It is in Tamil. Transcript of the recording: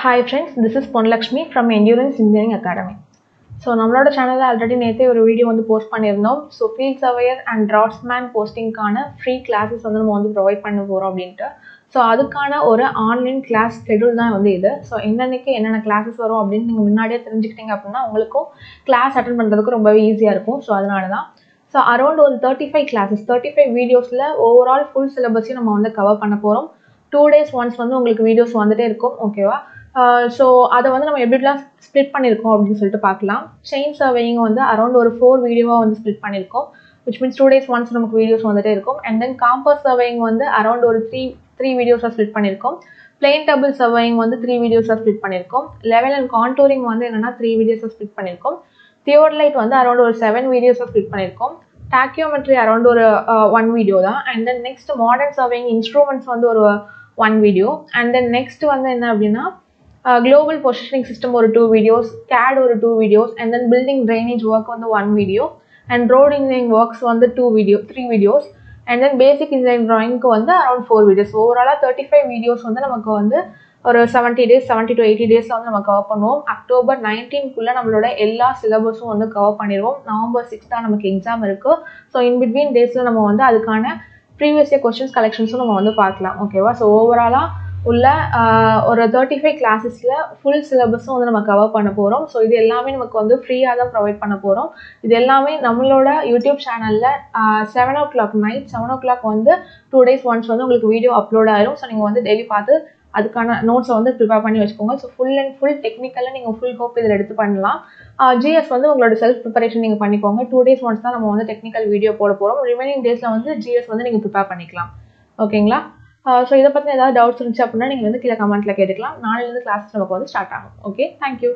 Hi friends this is Ponlakshmi from endurance engineering academy so நம்மளோட சேனலில் ஆல்ரெடி நேற்றே ஒரு வீடியோ வந்து போஸ்ட் பண்ணியிருந்தோம். So field surveyor and draughtsman போஸ்டிங்க்கான free classes வந்து நம்ம வந்து ப்ரொவைட் பண்ண போகிறோம் அப்படின்ட்டு. ஸோ அதுக்கான ஒரு ஆன்லைன் கிளாஸ் ஷெடியூல் தான் வந்து இது. ஸோ என்னென்னக்கு என்னென்ன கிளாஸஸ் வரும் அப்படின்னு நீங்கள் முன்னாடியே தெரிஞ்சுக்கிட்டீங்க அப்படின்னா உங்களுக்கும் கிளாஸ் அட்டன் பண்ணுறதுக்கு ரொம்பவே ஈஸியாக இருக்கும். ஸோ அதனால தான் ஸோ அரௌண்ட் ஒரு thirty five classes thirty five வீடியோஸில் ஓவரால் ஃபுல் சிலபஸையும் நம்ம வந்து கவர் பண்ண போகிறோம் டூ டேஸ் ஒன்ஸ் வந்து உங்களுக்கு வீடியோஸ் வந்துகிட்டே இருக்கும். ஓகேவா ஸோ அதை வந்து நம்ம எப்படிலாம் ஸ்ப்ளிட் பண்ணியிருக்கோம் அப்படின்னு சொல்லிட்டு பார்க்கலாம். செயின் சர்வேயிங் வந்து அரௌண்ட் ஒரு ஃபோர் வீடியோவாக வந்து ஸ்ப்ளிட் பண்ணியிருக்கோம். Which means two days once நமக்கு வீடியோஸ் வந்துட்டே இருக்கும். அண்ட் தென் காம்பஸ் சர்வேயிங் வந்து அரௌண்ட் ஒரு த்ரீ த்ரீ வீடியோஸாக ஸ்ப்ளிட் பண்ணியிருக்கோம். பிளெயின் டபுள் சர்வேயிங் வந்து த்ரீ வீடியோஸாக ஸ்ப்ளிட் பண்ணியிருக்கோம். லெவல் அண்ட் கான்டோரிங் வந்து என்னென்னா த்ரீ வீடியோஸாக ஸ்ப்ளிட் பண்ணியிருக்கோம். தியோர்லைட் வந்து அரௌண்ட் ஒரு செவன் வீடியோஸாக ஸ்ப்ளிட் பண்ணியிருக்கோம். டாக்கியோமெட்ரி அரௌண்ட் ஒரு ஒன் வீடியோ தான். And then next modern surveying instruments வந்து ஒரு one video and then next வந்து என்ன அப்படின்னா குளோபல் பொசிஷனிங் சிஸ்டம் ஒரு டூ வீடியோஸ் கேட் ஒரு two videos and then building drainage work வந்து one video and road engineering works வந்து two video three videos and then basic engineering ட்ராயிங்க்கு வந்து அரௌண்ட் ஃபோர் வீடியோஸ் ஓவராலாக தேர்ட்டி ஃபைவ் வீடியோஸ் வந்து நமக்கு வந்து ஒரு seventy days seventy to eighty டேஸில் வந்து நம்ம கவர் பண்ணுவோம். அக்டோபர் நைன்டீன்குள்ளே நம்மளோட எல்லா சிலபஸும் வந்து கவர் பண்ணிடுவோம். நவம்பர் சிக்ஸ் தான் நமக்கு எக்ஸாம் இருக்குது ஸோ இன் பிட்வீன் டேஸில் நம்ம வந்து அதுக்கான ப்ரீவியஸ் இயர் கொஸ்டின்ஸ் கலெக்ஷன்ஸும் நம்ம வந்து பார்க்கலாம். ஓகேவா ஸோ ஓவராலாக உள்ள ஒரு தேர்ட்டி ஃபைவ் கிளாஸஸில் ஃபுல் சிலபஸும் வந்து நம்ம கவர் பண்ண போகிறோம் ஸோ இது எல்லாமே நமக்கு வந்து ஃப்ரீயாக தான் ப்ரொவைட் பண்ண போகிறோம் இது எல்லாமே நம்மளோட யூடியூப் சேனலில் seven o'clock night seven o'clock வந்து டூ டேஸ் ஒன்ஸ் வந்து உங்களுக்கு வீடியோ அப்லோட் ஆயிரும். ஸோ நீங்கள் வந்து டெய்லி பார்த்து அதுக்கான நோட்ஸை வந்து ப்ரிப்பேர் பண்ணி வச்சுக்கோங்க. ஸோ ஃபுல் அண்ட் ஃபுல் டெக்னிக்கலாக நீங்கள் ஃபுல் ஹோப் இதில் எடுத்து பண்ணலாம். ஜிஎஸ் வந்து உங்களோட செல்ஃப் ப்ரிப்பரேஷன் நீங்கள் பண்ணிக்கோங்க. டூ டேஸ் ஒன்ஸ் தான் நம்ம வந்து டெக்னிக்கல் வீடியோ போட போகிறோம் ரிமைனிங் டேஸில் வந்து ஜிஎஸ் வந்து நீங்கள் ப்ரிப்பேர் பண்ணிக்கலாம். ஓகேங்களா ஸோ இதை பற்றி ஏதாவது டவுட்ஸ் இருந்துச்சு அப்படின்னா நீங்கள் வந்து கீழே கமெண்ட்டில் கேட்டுக்கலாம். நாளையிலேருந்து கிளாஸ் நமக்கு வந்து ஸ்டார்ட் ஆகும். Okay thank you